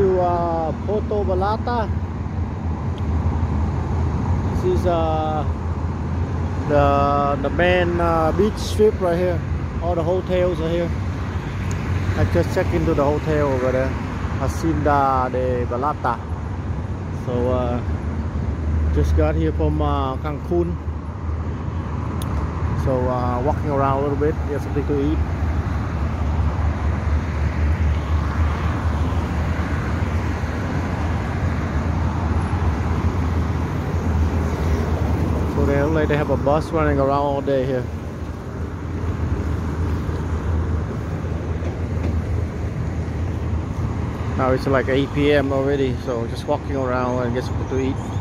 to uh, Puerto Vallarta. This is uh, the the main uh, beach strip right here. All the hotels are here. I just checked into the hotel over there, Hacienda de Vallarta. So uh, just got here from uh, Cancun. So uh, walking around a little bit, get something to eat. Like they have a bus running around all day here. Now it's like 8 p.m. already, so just walking around and get something to eat.